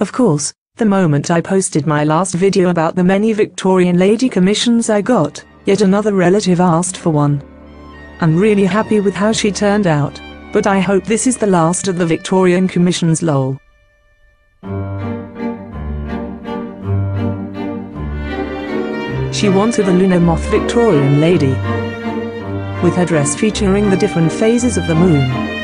Of course, the moment I posted my last video about the many Victorian lady commissions I got, yet another relative asked for one. I'm really happy with how she turned out, but I hope this is the last of the Victorian commissions lol. She wanted the luna moth Victorian lady. With her dress featuring the different phases of the moon.